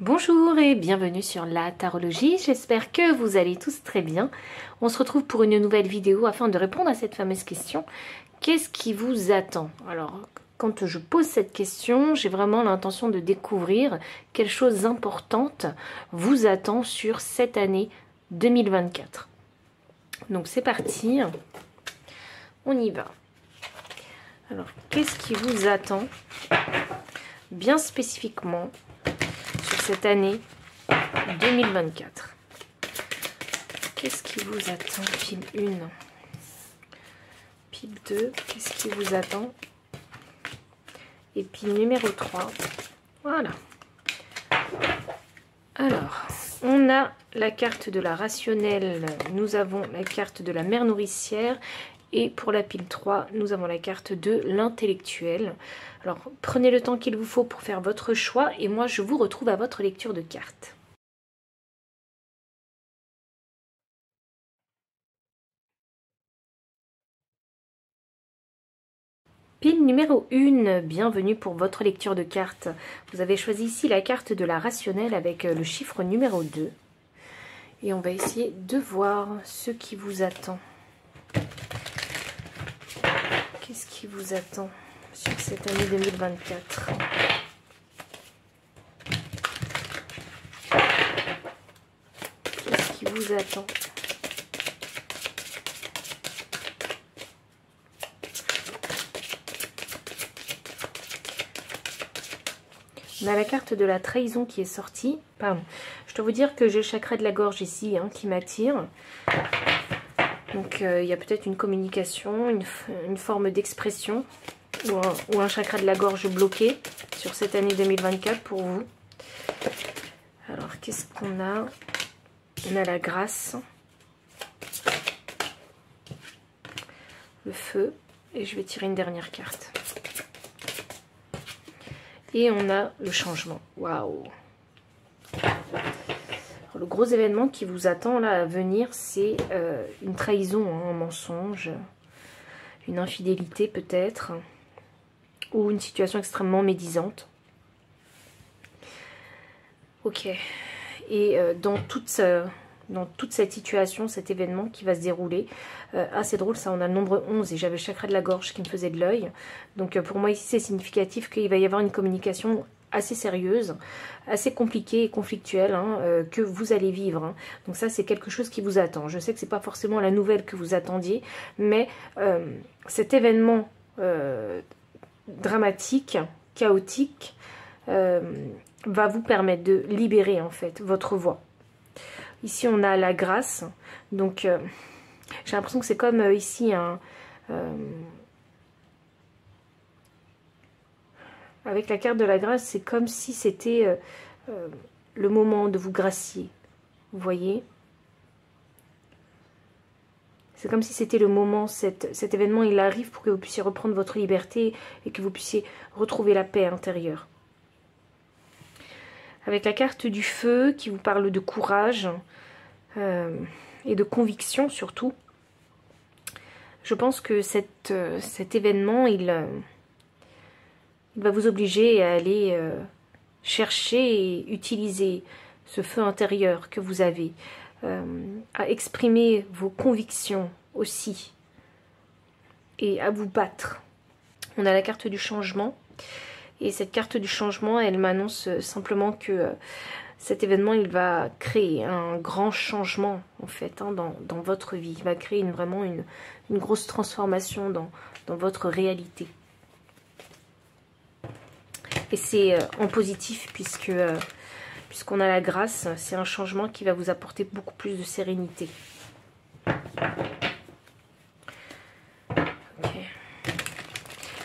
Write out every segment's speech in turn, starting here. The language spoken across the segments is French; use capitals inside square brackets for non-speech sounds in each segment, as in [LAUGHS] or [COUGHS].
Bonjour et bienvenue sur la tarologie, j'espère que vous allez tous très bien. On se retrouve pour une nouvelle vidéo afin de répondre à cette fameuse question. Qu'est-ce qui vous attend? Alors, quand je pose cette question, j'ai vraiment l'intention de découvrir quelle chose importante vous attend sur cette année 2024. Donc c'est parti, on y va. Alors, qu'est-ce qui vous attend? Bien spécifiquement cette année 2024. Qu'est-ce qui vous attend Pile 1. Pile 2. Qu'est-ce qui vous attend? Et puis numéro 3. Voilà. Alors, on a la carte de la rationnelle, nous avons la carte de la mère nourricière et pour la pile 3, nous avons la carte de l'intellectuel. Alors prenez le temps qu'il vous faut pour faire votre choix et moi je vous retrouve à votre lecture de cartes. Pile numéro 1, bienvenue pour votre lecture de cartes. Vous avez choisi ici la carte de la rationnelle avec le chiffre numéro 2. Et on va essayer de voir ce qui vous attend. Qu'est-ce qui vous attend sur cette année 2024 Qu'est-ce qui vous attend? On a la carte de la trahison qui est sortie. Pardon. Je dois vous dire que j'ai le chakra de la gorge ici hein, qui m'attire. Donc euh, il y a peut-être une communication, une, forme d'expression ou, un chakra de la gorge bloqué sur cette année 2024 pour vous. Alors qu'est-ce qu'on a? On a la grâce, le feu et je vais tirer une dernière carte. Et on a le changement. Waouh le gros événement qui vous attend là à venir, c'est euh, une trahison, hein, un mensonge, une infidélité peut-être, ou une situation extrêmement médisante. Ok. Et euh, dans, toute, cette situation, cet événement qui va se dérouler, euh, ah c'est drôle ça, on a le nombre 11 et j'avais le chakra de la gorge qui me faisait de l'œil. Donc pour moi ici c'est significatif qu'il va y avoir une communication assez sérieuse, assez compliquée et conflictuelle hein, euh, que vous allez vivre. Hein. Donc ça, c'est quelque chose qui vous attend. Je sais que c'est pas forcément la nouvelle que vous attendiez, mais euh, cet événement euh, dramatique, chaotique, va vous permettre de libérer en fait votre voix. Ici, on a la grâce. Donc, j'ai l'impression que c'est comme ici un Avec la carte de la grâce, c'est comme si c'était euh, euh, le moment de vous gracier. Vous voyez? C'est comme si c'était le moment, cet, événement, il arrive pour que vous puissiez reprendre votre liberté et que vous puissiez retrouver la paix intérieure. Avec la carte du feu qui vous parle de courage euh, et de conviction surtout, je pense que cet événement, il il va vous obliger à aller euh, chercher et utiliser ce feu intérieur que vous avez, euh, à exprimer vos convictions aussi, et à vous battre. On a la carte du changement, et cette carte du changement, elle m'annonce simplement que euh, cet événement, il va créer un grand changement, en fait, hein, dans, votre vie. Il va créer vraiment une, grosse transformation dans votre réalité. Et c'est euh, en positif puisque euh, puisqu'on a la grâce, c'est un changement qui va vous apporter beaucoup plus de sérénité.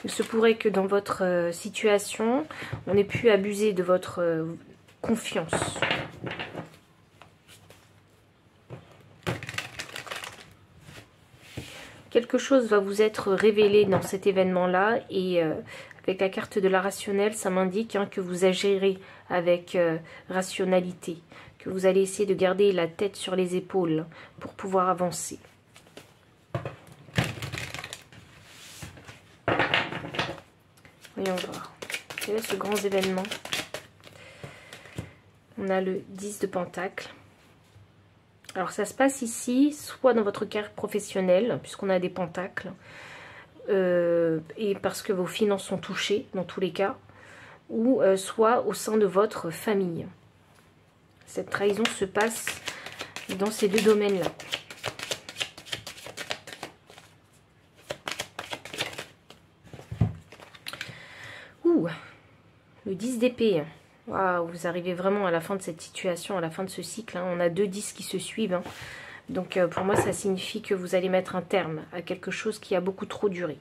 Il se pourrait que dans votre euh, situation, on ait pu abuser de votre confiance. Quelque chose va vous être révélé dans cet événement-là et avec la carte de la rationnelle, ça m'indique hein, que vous agirez avec euh, rationalité, que vous allez essayer de garder la tête sur les épaules pour pouvoir avancer. Voyons voir. Ce grand événement? On a le 10 de Pentacle. Alors ça se passe ici, soit dans votre carrière professionnelle, puisqu'on a des pentacles, euh, et parce que vos finances sont touchées dans tous les cas, ou euh, soit au sein de votre famille. Cette trahison se passe dans ces deux domaines-là. Ouh, le 10 d'épée. vous arrivez vraiment à la fin de cette situation, à la fin de ce cycle. Hein. On a deux 10 qui se suivent. Hein. Donc euh, pour moi, ça signifie que vous allez mettre un terme à quelque chose qui a beaucoup trop duré.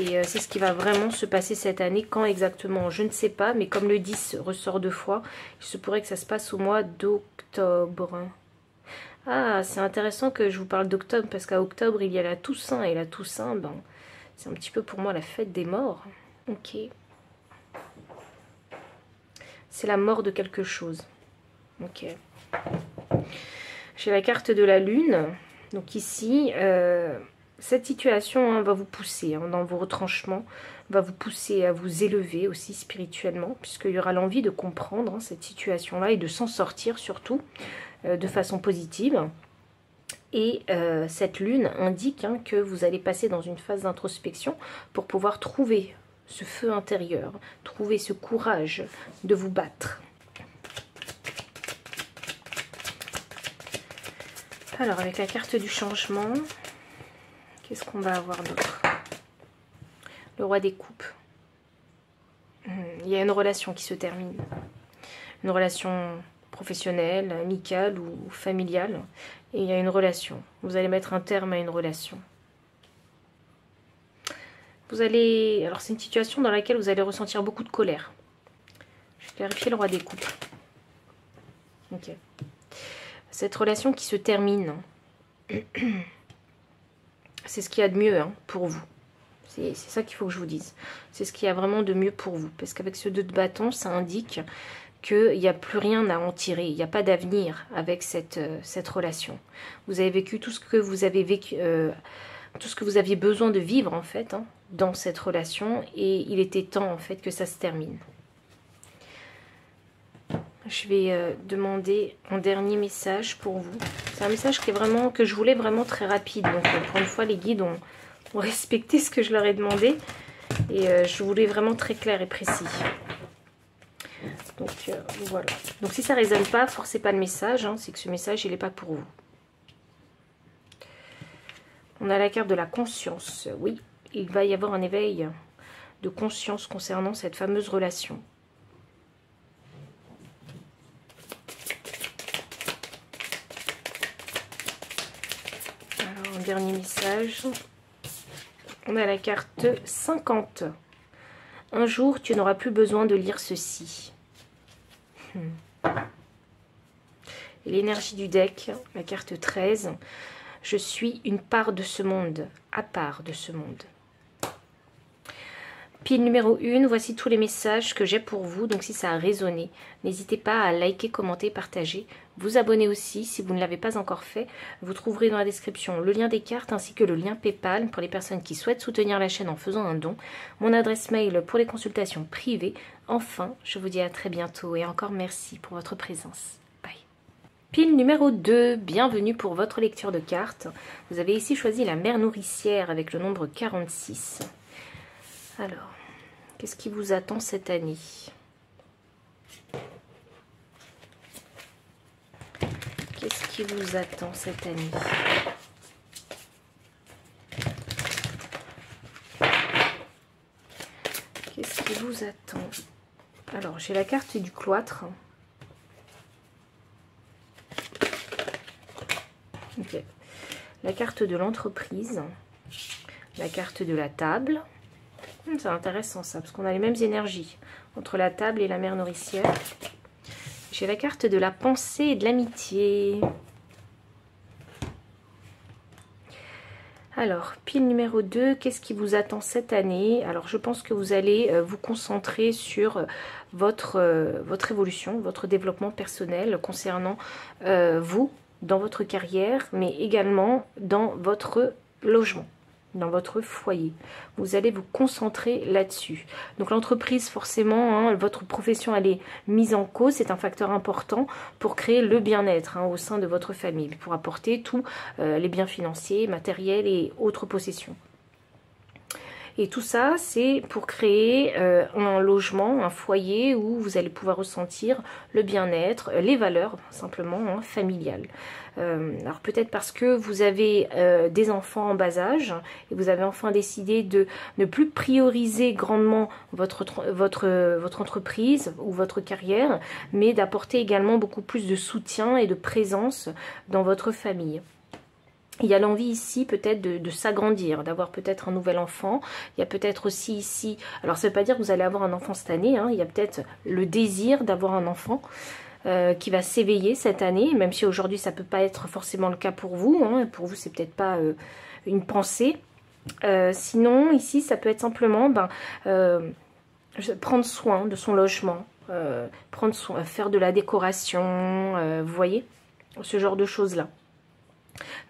Et euh, c'est ce qui va vraiment se passer cette année. Quand exactement Je ne sais pas. Mais comme le 10 ressort deux fois, il se pourrait que ça se passe au mois d'octobre. Ah, c'est intéressant que je vous parle d'octobre. Parce qu'à octobre, il y a la Toussaint. Et la Toussaint, ben, c'est un petit peu pour moi la fête des morts. Ok. C'est la mort de quelque chose. Ok. J'ai la carte de la lune. Donc ici, euh, cette situation hein, va vous pousser hein, dans vos retranchements, va vous pousser à vous élever aussi spirituellement, puisqu'il y aura l'envie de comprendre hein, cette situation-là et de s'en sortir surtout euh, de façon positive. Et euh, cette lune indique que vous allez passer dans une phase d'introspection pour pouvoir trouver ce feu intérieur, trouver ce courage de vous battre. Alors, avec la carte du changement, qu'est-ce qu'on va avoir d'autre? Le roi des coupes. Hmm, il y a une relation qui se termine. Une relation professionnelle, amicale ou familiale. Et il y a une relation. Vous allez mettre un terme à une relation. Vous allez... Alors c'est une situation dans laquelle vous allez ressentir beaucoup de colère. Je vais clarifier le roi des coupes. Ok cette relation qui se termine, [CLEARS THROAT] c'est ce qu'il y a de mieux hein, pour vous. C'est ça qu'il faut que je vous dise. C'est ce qu'il y a vraiment de mieux pour vous. Parce qu'avec ce deux de bâton, ça indique qu'il n'y a plus rien à en tirer. Il n'y a pas d'avenir avec cette, euh, cette relation. Vous avez vécu tout ce que vous avez vécu... Euh, tout ce que vous aviez besoin de vivre en fait hein, dans cette relation et il était temps en fait que ça se termine je vais euh, demander un dernier message pour vous. C'est un message que je voulais vraiment très rapide. Donc euh, pour une fois, les guides ont, [LAUGHS] respecté ce que je leur ai demandé. Et euh, je voulais vraiment très clair et précis. Donc voilà. Donc si ça ne résonne pas, forcez pas le message. Hein. C'est que ce message, il n'est pas pour vous. On a la carte de la conscience. Oui, il va y avoir un éveil de conscience concernant cette fameuse relation. Dernier message. On a la carte 50. Un jour, tu n'auras plus besoin de lire ceci. Hmm. l'énergie du deck, la carte 13. Je suis une part de ce monde, à part de ce monde. Pile numéro 1, voici tous les messages que j'ai pour vous. Donc si ça a résonné, n'hésitez pas à liker, commenter, partager. Vous abonner aussi si vous ne l'avez pas encore fait. Vous trouverez dans la description le lien des cartes ainsi que le lien Paypal pour les personnes qui souhaitent soutenir la chaîne en faisant un don. Mon adresse mail pour les consultations privées. Enfin, je vous dis à très bientôt et encore merci pour votre présence. Bye. Pile numéro 2, bienvenue pour votre lecture de cartes. Vous avez ici choisi la mère nourricière avec le nombre 46. Alors, Qu'est-ce qui vous attend cette année Qu'est-ce qui vous attend cette année Qu'est-ce qui vous attend Alors, j'ai la carte du cloître. La carte de l'entreprise. La carte de la table. C'est intéressant ça, parce qu'on a les mêmes énergies entre la table et la mère nourricière. J'ai la carte de la pensée et de l'amitié. Alors, pile numéro 2, qu'est-ce qui vous attend cette année? Alors, je pense que vous allez euh, vous concentrer sur euh, votre, euh, votre évolution, votre développement personnel concernant vous, dans votre carrière, mais également dans votre logement dans votre foyer. Vous allez vous concentrer là-dessus. Donc l'entreprise, forcément, hein, votre profession, elle est mise en cause. C'est un facteur important pour créer le bien-être hein, au sein de votre famille, pour apporter tous euh, les biens financiers, matériels et autres possessions. Et tout ça, c'est pour créer euh, un logement, un foyer où vous allez pouvoir ressentir le bien-être, les valeurs simplement hein, familiales. Euh, alors peut-être parce que vous avez euh, des enfants en bas âge et vous avez enfin décidé de ne plus prioriser grandement votre entreprise ou votre carrière, mais d'apporter également beaucoup plus de soutien et de présence dans votre famille. Il y a l'envie ici peut-être de, s'agrandir, d'avoir peut-être un nouvel enfant. Il y a peut-être aussi ici, alors ça ne veut pas dire que vous allez avoir un enfant cette année, hein. il y a peut-être le désir d'avoir un enfant. Euh, qui va s'éveiller cette année, même si aujourd'hui ça peut pas être forcément le cas pour vous. Hein. pour vous, c'est peut-être pas euh, une pensée. Euh, sinon, ici, ça peut être simplement ben, prendre soin de son logement, prendre faire de la décoration, vous voyez, ce genre de choses-là.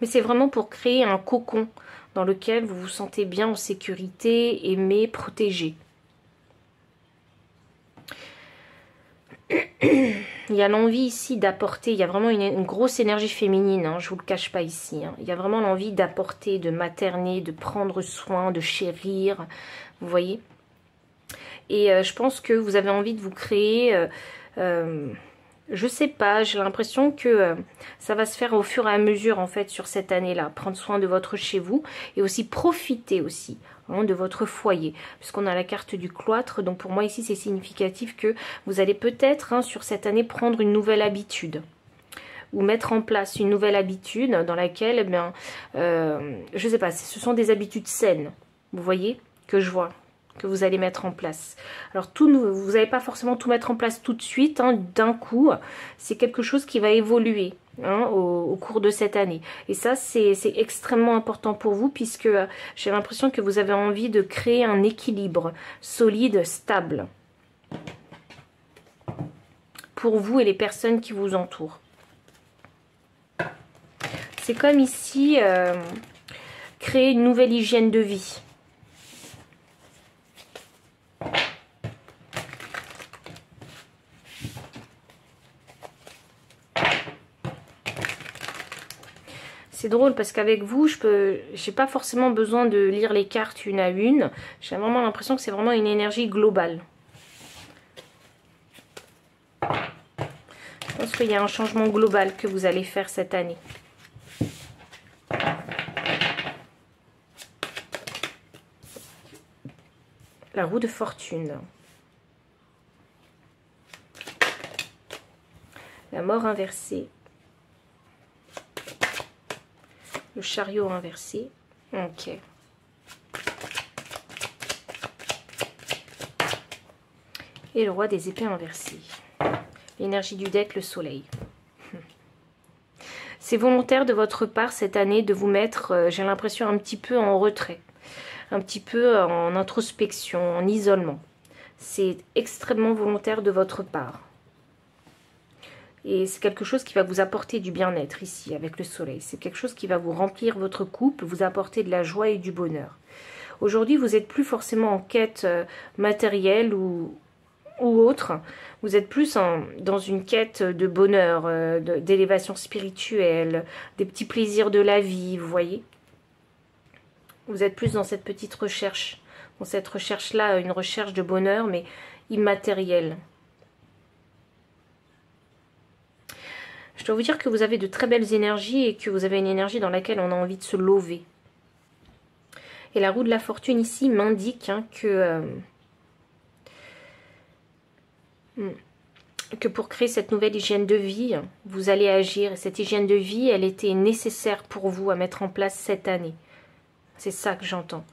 Mais c'est vraiment pour créer un cocon dans lequel vous vous sentez bien en sécurité, aimé, protégé. [CLEARS THROAT] il y a l'envie ici d'apporter, il y a vraiment une, grosse énergie féminine, hein, je vous le cache pas ici. Hein. Il y a vraiment l'envie d'apporter, de materner, de prendre soin, de chérir, vous voyez. Et euh, je pense que vous avez envie de vous créer, euh, euh, je sais pas, j'ai l'impression que ça va se faire au fur et à mesure en fait sur cette année-là. Prendre soin de votre chez vous et aussi profiter aussi Hein, de votre foyer, puisqu'on a la carte du cloître. Donc pour moi ici c'est significatif que vous allez peut-être hein, sur cette année prendre une nouvelle habitude ou mettre en place une nouvelle habitude dans laquelle, eh bien, euh, je sais pas, ce sont des habitudes saines, vous voyez, que je vois, que vous allez mettre en place. Alors tout, vous n'allez pas forcément tout mettre en place tout de suite, hein, d'un coup, c'est quelque chose qui va évoluer. Hein, au, cours de cette année. Et ça, c'est extrêmement important pour vous puisque euh, j'ai l'impression que vous avez envie de créer un équilibre solide, stable pour vous et les personnes qui vous entourent. C'est comme ici, euh, créer une nouvelle hygiène de vie. C'est drôle parce qu'avec vous, je peux, j'ai pas forcément besoin de lire les cartes une à une. J'ai vraiment l'impression que c'est vraiment une énergie globale. Je pense qu'il y a un changement global que vous allez faire cette année. La roue de fortune. La mort inversée. Le chariot inversé. Ok. Et le roi des épées inversées. L'énergie du deck, le soleil. [LAUGHS] C'est volontaire de votre part cette année de vous mettre, euh, j'ai l'impression, un petit peu en retrait. Un petit peu en introspection, en isolement. C'est extrêmement volontaire de votre part. Et c'est quelque chose qui va vous apporter du bien-être ici, avec le soleil. C'est quelque chose qui va vous remplir votre coupe, vous apporter de la joie et du bonheur. Aujourd'hui, vous n'êtes plus forcément en quête euh, matérielle ou, autre. Vous êtes plus dans une quête de bonheur, euh, d'élévation spirituelle, des petits plaisirs de la vie, vous voyez Vous êtes plus dans cette petite recherche, dans cette recherche-là, une recherche de bonheur, mais immatérielle. Je dois vous dire que vous avez de très belles énergies et que vous avez une énergie dans laquelle on a envie de se lever. Et la roue de la fortune ici m'indique hein, que, euh, hmm, que pour créer cette nouvelle hygiène de vie, vous allez agir. Et cette hygiène de vie, elle était nécessaire pour vous à mettre en place cette année. C'est ça que j'entends.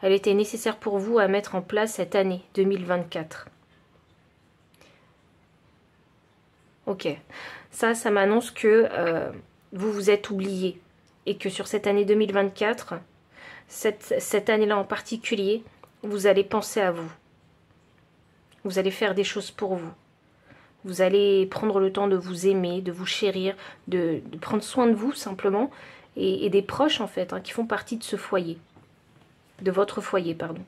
Elle était nécessaire pour vous à mettre en place cette année 2024. Ok. Ça, ça m'annonce que euh, vous vous êtes oublié et que sur cette année 2024, cette, cette année-là en particulier, vous allez penser à vous. Vous allez faire des choses pour vous. Vous allez prendre le temps de vous aimer, de vous chérir, de, prendre soin de vous simplement et, des proches en fait, hein, qui font partie de ce foyer. De votre foyer, pardon.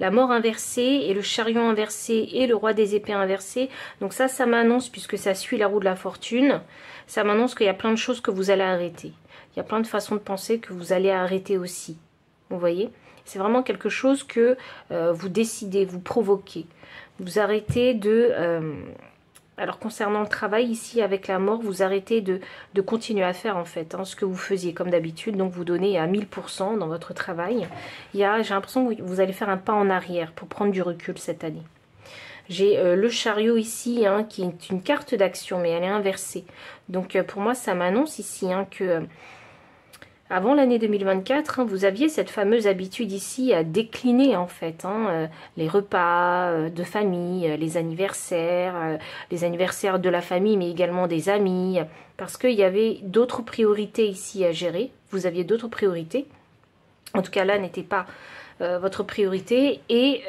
La mort inversée et le chariot inversé et le roi des épées inversé. Donc ça, ça m'annonce, puisque ça suit la roue de la fortune, ça m'annonce qu'il y a plein de choses que vous allez arrêter. Il y a plein de façons de penser que vous allez arrêter aussi. Vous voyez? C'est vraiment quelque chose que euh, vous décidez, vous provoquez. Vous arrêtez de... Euh, alors concernant le travail ici avec la mort, vous arrêtez de, continuer à faire en fait hein, ce que vous faisiez comme d'habitude. Donc vous donnez à 1000% dans votre travail. J'ai l'impression que vous allez faire un pas en arrière pour prendre du recul cette année. J'ai euh, le chariot ici hein, qui est une carte d'action mais elle est inversée. Donc pour moi ça m'annonce ici hein, que avant l'année 2024, hein, vous aviez cette fameuse habitude ici à décliner en fait hein, euh, les repas euh, de famille, euh, les anniversaires, les anniversaires de la famille mais également des amis, parce qu'il y avait d'autres priorités ici à gérer, vous aviez d'autres priorités, en tout cas là n'était pas votre priorité. Et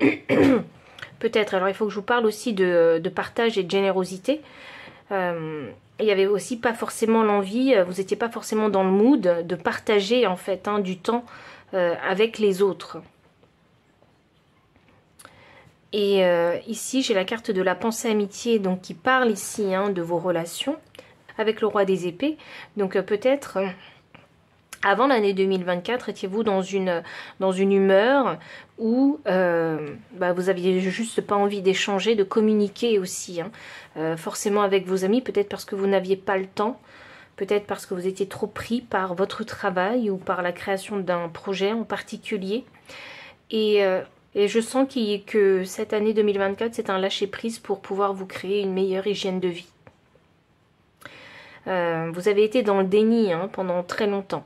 [CLEARS THROAT] peut-être, alors il faut que je vous parle aussi de, de partage et de générosité, il n'y avait aussi pas forcément l'envie, euh, vous n'étiez pas forcément dans le mood de partager en fait hein, du temps euh, avec les autres. Et euh, ici, j'ai la carte de la pensée amitié, donc qui parle ici hein, de vos relations avec le roi des épées. Donc peut-être avant l'année 2024, étiez-vous dans une, dans une humeur où euh, bah, vous aviez juste pas envie d'échanger, de communiquer aussi, hein. euh, forcément avec vos amis, peut-être parce que vous n'aviez pas le temps, peut-être parce que vous étiez trop pris par votre travail ou par la création d'un projet en particulier? Et, euh, je sens que cette année 2024, c'est un lâcher-prise pour pouvoir vous créer une meilleure hygiène de vie. vous avez été dans le déni hein, pendant très longtemps.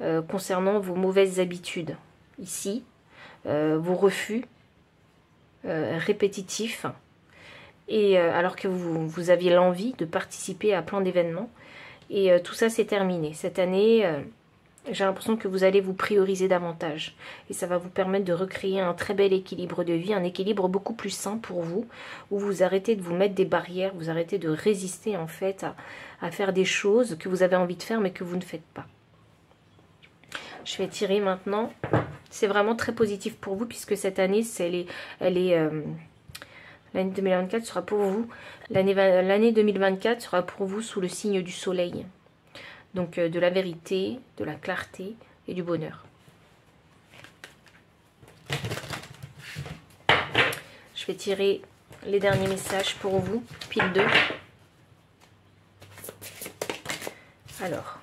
Euh, concernant vos mauvaises habitudes. Ici, euh, vos refus euh, répétitifs, et alors que vous, vous aviez l'envie de participer à plein d'événements. Et tout ça, c'est terminé. Cette année, j'ai l'impression que vous allez vous prioriser davantage. Et ça va vous permettre de recréer un très bel équilibre de vie, un équilibre beaucoup plus sain pour vous, où vous arrêtez de vous mettre des barrières, vous arrêtez de résister en fait à faire des choses que vous avez envie de faire mais que vous ne faites pas. Je vais tirer maintenant. C'est vraiment très positif pour vous puisque cette année, elle est, euh, l'année 2024 sera pour vous. L'année 2024 sera pour vous sous le signe du soleil. Donc euh, de la vérité, de la clarté et du bonheur. Je vais tirer les derniers messages pour vous, pile 2. Alors,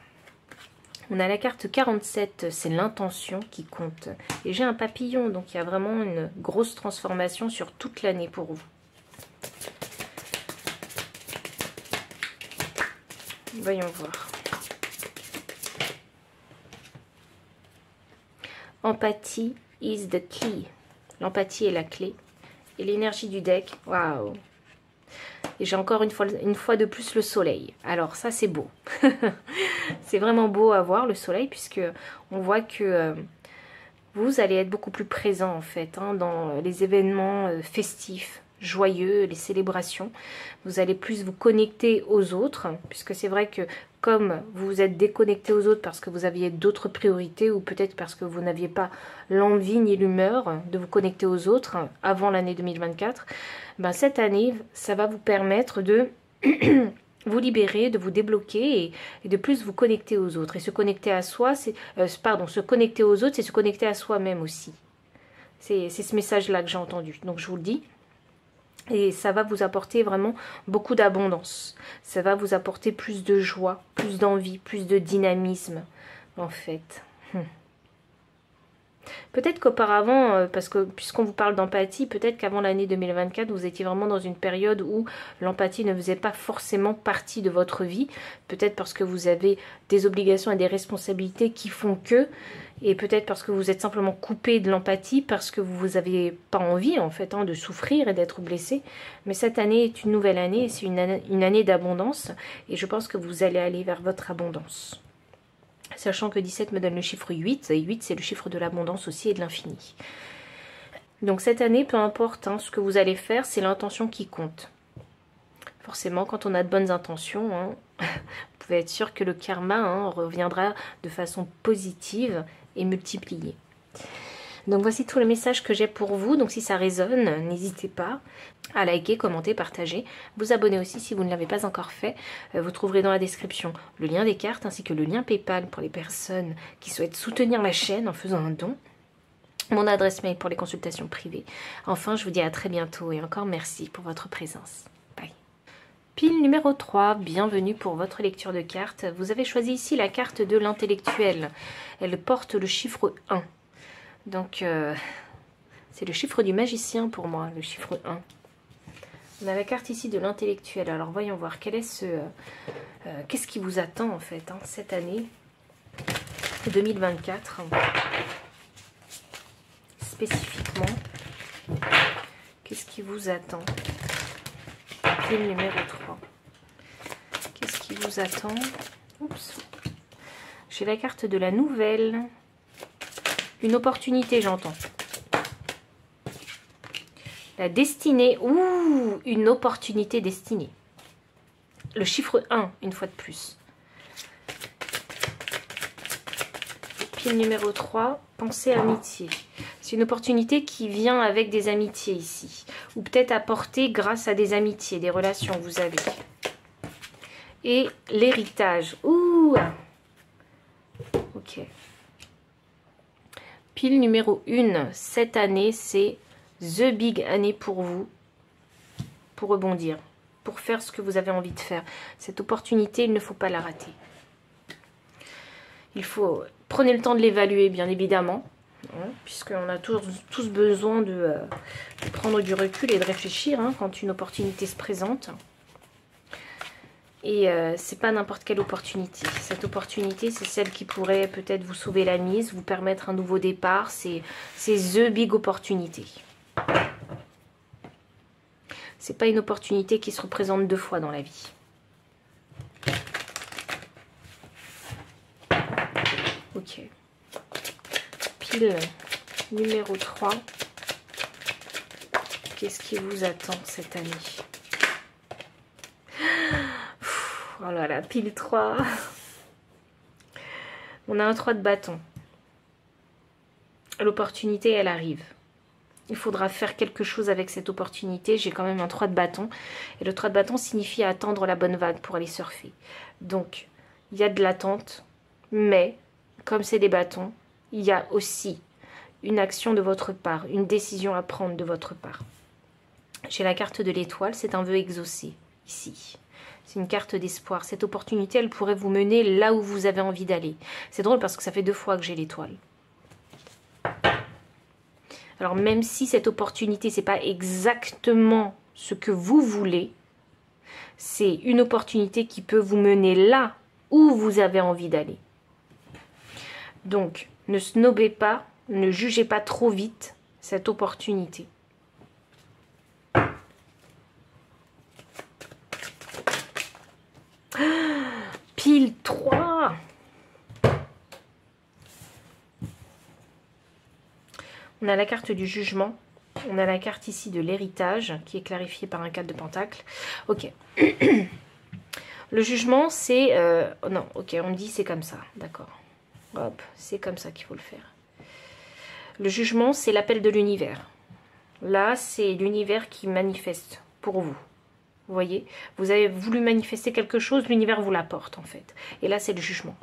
on a la carte 47, c'est l'intention qui compte. Et j'ai un papillon, donc il y a vraiment une grosse transformation sur toute l'année pour vous. Voyons voir. Empathie is the key. L'empathie est la clé. Et l'énergie du deck, waouh et j'ai encore une fois, une fois de plus le soleil. Alors ça c'est beau. [LAUGHS] c'est vraiment beau à voir le soleil puisque on voit que euh, vous allez être beaucoup plus présent en fait hein, dans les événements euh, festifs, joyeux, les célébrations. Vous allez plus vous connecter aux autres, puisque c'est vrai que comme vous vous êtes déconnecté aux autres parce que vous aviez d'autres priorités ou peut-être parce que vous n'aviez pas l'envie ni l'humeur de vous connecter aux autres avant l'année 2024, ben cette année, ça va vous permettre de [CLEARS THROAT] vous libérer, de vous débloquer et, de plus vous connecter aux autres. Et se connecter à soi, c'est euh, pardon, se connecter aux autres, c'est se connecter à soi-même aussi. C'est ce message-là que j'ai entendu. Donc je vous le dis, et ça va vous apporter vraiment beaucoup d'abondance. Ça va vous apporter plus de joie, plus d'envie, plus de dynamisme, en fait. Hmm. Peut-être qu'auparavant, euh, parce que puisqu'on vous parle d'empathie, peut-être qu'avant l'année 2024, vous étiez vraiment dans une période où l'empathie ne faisait pas forcément partie de votre vie. Peut-être parce que vous avez des obligations et des responsabilités qui font que et peut-être parce que vous êtes simplement coupé de l'empathie, parce que vous n'avez pas envie en fait hein, de souffrir et d'être blessé. Mais cette année est une nouvelle année, c'est une année, d'abondance, et je pense que vous allez aller vers votre abondance. Sachant que 17 me donne le chiffre 8, et 8 c'est le chiffre de l'abondance aussi et de l'infini. Donc cette année, peu importe hein, ce que vous allez faire, c'est l'intention qui compte. Forcément, quand on a de bonnes intentions, hein, [LAUGHS] vous pouvez être sûr que le karma reviendra de façon positive et multiplier. Donc voici tous les messages que j'ai pour vous. Donc si ça résonne, n'hésitez pas à liker, commenter, partager. Vous abonner aussi si vous ne l'avez pas encore fait. Euh, vous trouverez dans la description le lien des cartes ainsi que le lien PayPal pour les personnes qui souhaitent soutenir la chaîne en faisant un don. Mon adresse mail pour les consultations privées. Enfin, je vous dis à très bientôt et encore merci pour votre présence. Bye. Pile numéro 3, bienvenue pour votre lecture de cartes. Vous avez choisi ici la carte de l'intellectuel. Elle porte le chiffre 1. Donc, euh, c'est le chiffre du magicien pour moi, le chiffre 1. On a la carte ici de l'intellectuel. Alors, voyons voir, quel est ce... Euh, euh, qu'est-ce qui vous attend, en fait, hein, cette année 2024 Spécifiquement, qu'est-ce qui vous attend? Pile numéro 3. Qu'est-ce qui vous attend? Oups. J'ai la carte de la nouvelle. Une opportunité, j'entends. La destinée. Ouh, une opportunité destinée. Le chiffre 1, une fois de plus. Pile numéro 3, pensée amitié. C'est une opportunité qui vient avec des amitiés ici. Ou peut-être apportée grâce à des amitiés, des relations que vous avez. Et l'héritage. Ouh Ok. Numéro 1, cette année, c'est The Big Année pour vous, pour rebondir, pour faire ce que vous avez envie de faire. Cette opportunité, il ne faut pas la rater. Il faut, prenez le temps de l'évaluer, bien évidemment, hein, puisqu'on a tous, besoin de, euh, prendre du recul et de réfléchir hein, quand une opportunité se présente. Et euh, c'est pas n'importe quelle opportunité. Cette opportunité, c'est celle qui pourrait peut-être vous sauver la mise, vous permettre un nouveau départ. C'est the big opportunité. C'est pas une opportunité qui se représente deux fois dans la vie. Ok. Pile numéro 3. Qu'est-ce qui vous attend cette année? Oh là là, pile 3. On a un 3 de bâton. L'opportunité, elle arrive. Il faudra faire quelque chose avec cette opportunité. J'ai quand même un 3 de bâton. Et le 3 de bâton signifie attendre la bonne vague pour aller surfer. Donc, il y a de l'attente. Mais, comme c'est des bâtons, il y a aussi une action de votre part, une décision à prendre de votre part. J'ai la carte de l'étoile, c'est un vœu exaucé, ici. C'est une carte d'espoir. Cette opportunité, elle pourrait vous mener là où vous avez envie d'aller. C'est drôle parce que ça fait deux fois que j'ai l'étoile. Alors même si cette opportunité, c'est pas exactement ce que vous voulez, c'est une opportunité qui peut vous mener là où vous avez envie d'aller. Donc, ne snobez pas, ne jugez pas trop vite cette opportunité. Pile 3 On la carte du jugement. On a la carte ici de l'héritage qui est clarifiée par un 4 de pentacle. Ok. [CLEARS THROAT] Le jugement, c'est... Euh, non, ok, on me dit c'est comme ça. D'accord. Hop, c'est comme ça qu'il faut le faire. Le jugement, c'est l'appel de l'univers. Là, c'est l'univers qui manifeste pour vous. Vous voyez? Vous avez voulu manifester quelque chose, l'univers vous l'apporte en fait. Et là, c'est le jugement.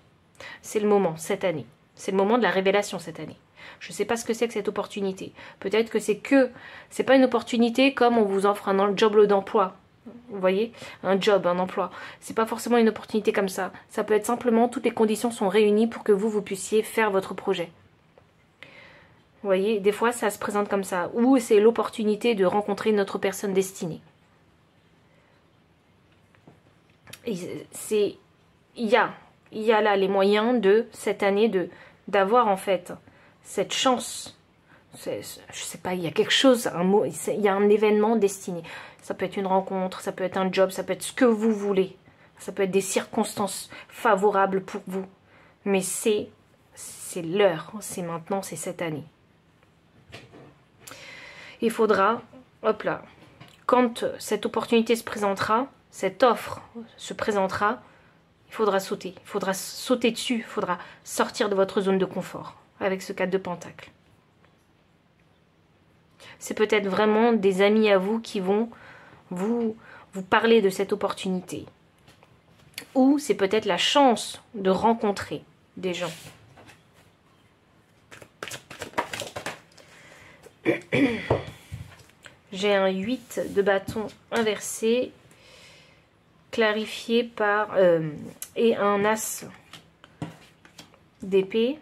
C'est le moment, cette année. C'est le moment de la révélation cette année. Je ne sais pas ce que c'est que cette opportunité. Peut-être que c'est que, c'est pas une opportunité comme on vous offre un job d'emploi. Vous voyez? Un job, un emploi. C'est pas forcément une opportunité comme ça. Ça peut être simplement toutes les conditions sont réunies pour que vous, vous puissiez faire votre projet. Vous voyez? Des fois, ça se présente comme ça. Ou c'est l'opportunité de rencontrer notre personne destinée. c'est il y a il y a là les moyens de cette année de d'avoir en fait cette chance. Je sais pas il y a quelque chose un mot il y a un événement destiné. Ça peut être une rencontre ça peut être un job ça peut être ce que vous voulez. Ça peut être des circonstances favorables pour vous. Mais c'est c'est l'heure c'est maintenant c'est cette année. Il faudra hop là quand cette opportunité se présentera cette offre se présentera, il faudra sauter. Il faudra sauter dessus, il faudra sortir de votre zone de confort avec ce 4 de pentacle. c'est peut-être vraiment des amis à vous qui vont vous, vous parler de cette opportunité. Ou c'est peut-être la chance de rencontrer des gens. [COUGHS] J'ai un 8 de bâton inversé, clarifié par... Euh, et un as d'épée.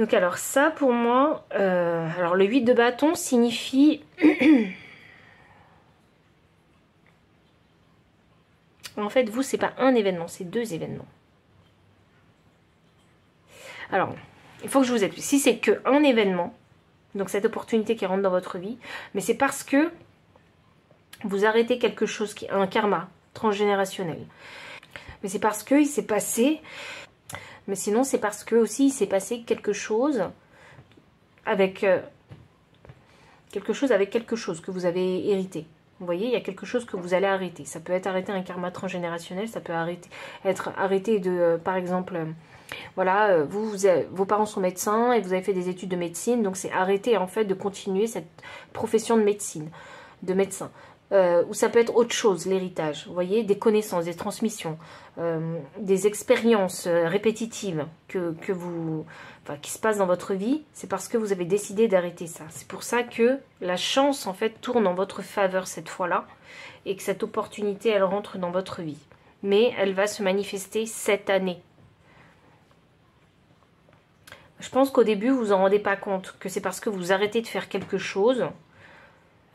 Donc alors ça pour moi, euh, alors le 8 de bâton signifie... [COUGHS] en fait vous c'est pas un événement, c'est deux événements. Alors, il faut que je vous aide. Si c'est que un événement, donc cette opportunité qui rentre dans votre vie, mais c'est parce que vous arrêtez quelque chose qui un karma transgénérationnel. Mais c'est parce que il s'est passé mais sinon c'est parce que aussi il s'est passé quelque chose avec euh, quelque chose avec quelque chose que vous avez hérité. Vous voyez, il y a quelque chose que vous allez arrêter. Ça peut être arrêter un karma transgénérationnel, ça peut arrêter, être arrêté de, euh, par exemple, euh, voilà, vous, vos parents sont médecins et vous avez fait des études de médecine, donc c'est arrêter en fait de continuer cette profession de médecine, de médecin. Euh, ou ça peut être autre chose, l'héritage. Vous voyez, des connaissances, des transmissions, euh, des expériences répétitives que, qui se passent dans votre vie. C'est parce que vous avez décidé d'arrêter ça. C'est pour ça que la chance en fait tourne en votre faveur cette fois-là et que cette opportunité elle rentre dans votre vie. Mais elle va se manifester cette année. Je pense qu'au début, vous vous en rendez pas compte, que c'est parce que vous arrêtez de faire quelque chose,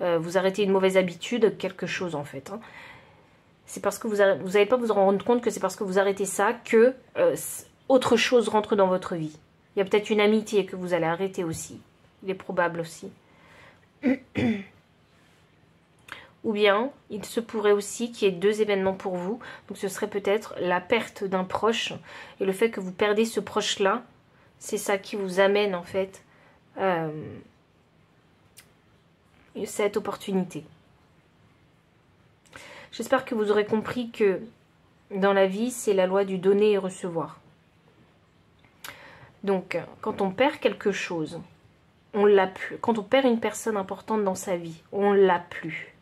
euh, vous arrêtez une mauvaise habitude, quelque chose en fait. Hein. C'est parce que vous n'allez pas vous en rendre compte que c'est parce que vous arrêtez ça que euh, autre chose rentre dans votre vie. Il y a peut-être une amitié que vous allez arrêter aussi. Il est probable aussi. Ou bien, il se pourrait aussi qu'il y ait deux événements pour vous. Donc ce serait peut-être la perte d'un proche et le fait que vous perdez ce proche-là c'est ça qui vous amène en fait euh, cette opportunité. J'espère que vous aurez compris que dans la vie, c'est la loi du donner et recevoir. Donc, quand on perd quelque chose, on l'a plus. Quand on perd une personne importante dans sa vie, on l'a plus.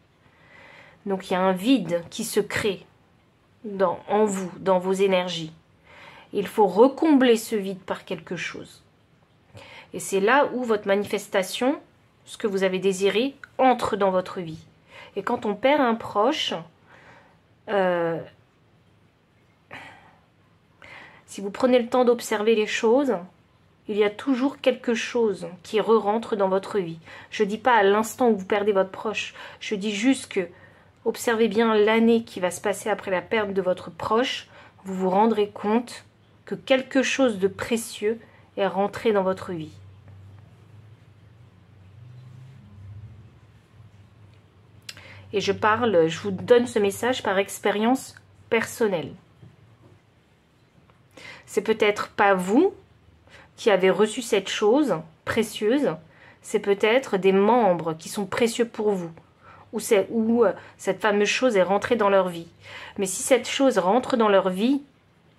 Donc, il y a un vide qui se crée en vous, dans vos énergies. Il faut recombler ce vide par quelque chose. Et c'est là où votre manifestation, ce que vous avez désiré, entre dans votre vie. Et quand on perd un proche, euh, si vous prenez le temps d'observer les choses, il y a toujours quelque chose qui re-rentre dans votre vie. Je ne dis pas à l'instant où vous perdez votre proche, je dis juste que observez bien l'année qui va se passer après la perte de votre proche, vous vous rendrez compte que quelque chose de précieux est rentré dans votre vie. Et je parle, je vous donne ce message par expérience personnelle. C'est peut-être pas vous qui avez reçu cette chose précieuse, c'est peut-être des membres qui sont précieux pour vous, ou, où euh, cette fameuse chose est rentrée dans leur vie. Mais si cette chose rentre dans leur vie,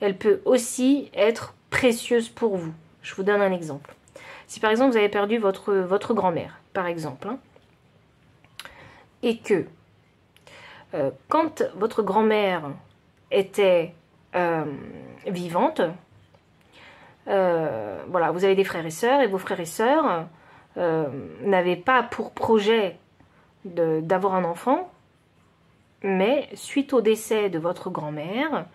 elle peut aussi être précieuse pour vous. Je vous donne un exemple. Si par exemple vous avez perdu votre, votre grand-mère, par exemple, hein, et que euh, quand votre grand-mère était euh, vivante, euh, voilà, vous avez des frères et sœurs, et vos frères et sœurs n'avaient pas pour projet d'avoir un enfant, mais suite au décès de votre grand-mère,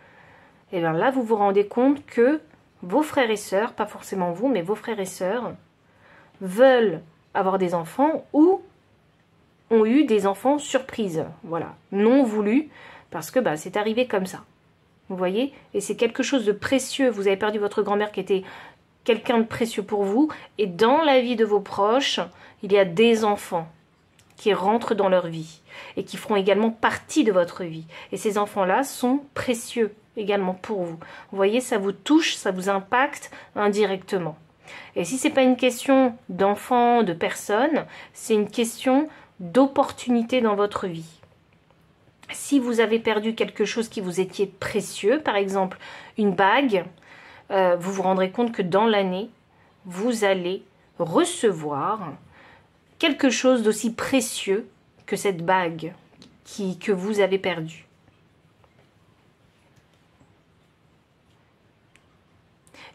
et eh bien là, vous vous rendez compte que vos frères et sœurs, pas forcément vous, mais vos frères et sœurs, veulent avoir des enfants ou ont eu des enfants surprises, voilà, non voulus, parce que bah, c'est arrivé comme ça. Vous voyez? Et c'est quelque chose de précieux. Vous avez perdu votre grand-mère qui était quelqu'un de précieux pour vous, et dans la vie de vos proches, il y a des enfants qui rentrent dans leur vie et qui feront également partie de votre vie. Et ces enfants-là sont précieux également pour vous. Vous voyez, ça vous touche, ça vous impacte indirectement. Et si ce n'est pas une question d'enfant, de personne, c'est une question d'opportunité dans votre vie. Si vous avez perdu quelque chose qui vous était précieux, par exemple une bague, euh, vous vous rendrez compte que dans l'année, vous allez recevoir quelque chose d'aussi précieux que cette bague qui, que vous avez perdue.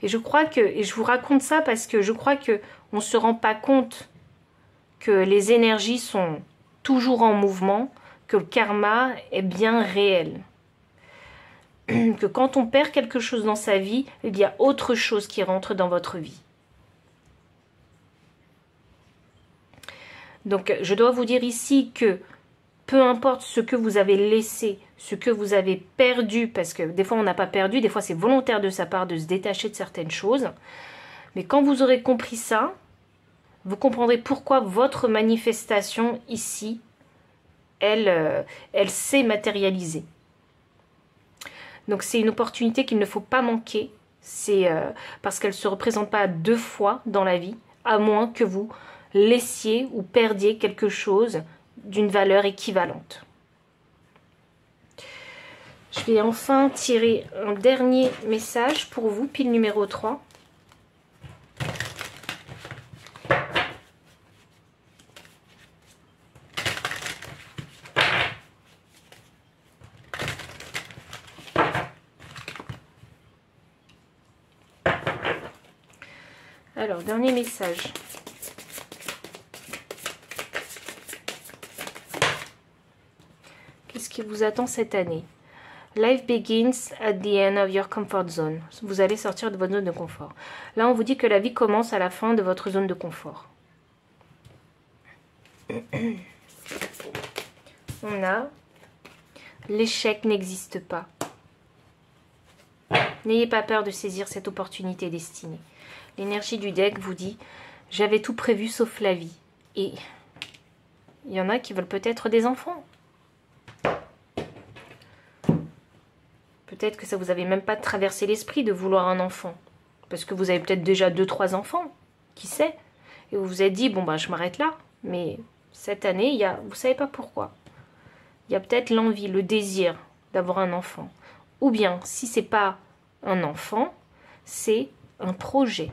Et je crois que, et je vous raconte ça parce que je crois que on ne se rend pas compte que les énergies sont toujours en mouvement, que le karma est bien réel. [CLEARS THROAT] Que quand on perd quelque chose dans sa vie, il y a autre chose qui rentre dans votre vie. Donc je dois vous dire ici que peu importe ce que vous avez laissé, ce que vous avez perdu, parce que des fois on n'a pas perdu, des fois c'est volontaire de sa part de se détacher de certaines choses, mais quand vous aurez compris ça, vous comprendrez pourquoi votre manifestation ici, elle, euh, elle s'est matérialisée. Donc c'est une opportunité qu'il ne faut pas manquer, c'est euh, parce qu'elle ne se représente pas deux fois dans la vie, à moins que vous laissiez ou perdiez quelque chose d'une valeur équivalente. Je vais enfin tirer un dernier message pour vous, pile numéro 3. Dernier message. Qu'est-ce qui vous attend cette année? Life begins at the end of your comfort zone. Vous allez sortir de votre zone de confort. Là, on vous dit que la vie commence à la fin de votre zone de confort. [CLEARS THROAT] On a l'échec n'existe pas. N'ayez pas peur de saisir cette opportunité destinée. L'énergie du deck vous dit j'avais tout prévu sauf la vie. Et il y en a qui veulent peut-être des enfants. Peut-être que ça vous avait même pas traversé l'esprit de vouloir un enfant. Parce que vous avez peut-être déjà deux, trois enfants. Qui sait Et vous vous êtes dit, bon ben je m'arrête là. Mais cette année, il y a, vous savez pas pourquoi. Il y a peut-être l'envie, le désir d'avoir un enfant. Ou bien, si c'est pas un enfant, c'est un projet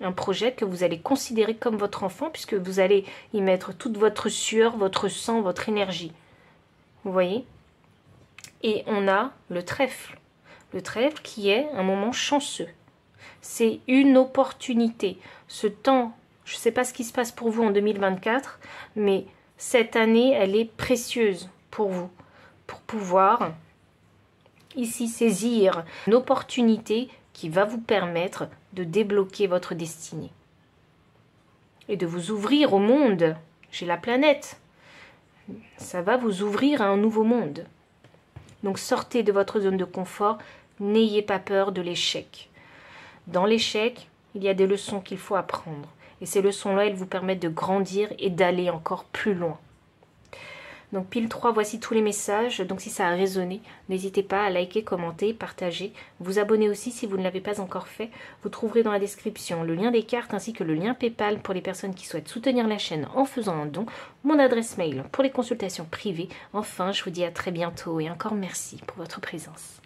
un projet que vous allez considérer comme votre enfant puisque vous allez y mettre toute votre sueur, votre sang, votre énergie. Vous voyez? Et on a le trèfle. Le trèfle qui est un moment chanceux. C'est une opportunité. Ce temps, je ne sais pas ce qui se passe pour vous en 2024, mais cette année, elle est précieuse pour vous, pour pouvoir ici saisir une opportunité qui va vous permettre de débloquer votre destinée et de vous ouvrir au monde. J'ai la planète. Ça va vous ouvrir à un nouveau monde. Donc sortez de votre zone de confort, n'ayez pas peur de l'échec. Dans l'échec, il y a des leçons qu'il faut apprendre. Et ces leçons-là, elles vous permettent de grandir et d'aller encore plus loin. Donc pile 3, voici tous les messages. Donc si ça a résonné, n'hésitez pas à liker, commenter, partager. Vous abonner aussi si vous ne l'avez pas encore fait. Vous trouverez dans la description le lien des cartes ainsi que le lien Paypal pour les personnes qui souhaitent soutenir la chaîne en faisant un don. Mon adresse mail pour les consultations privées. Enfin, je vous dis à très bientôt et encore merci pour votre présence.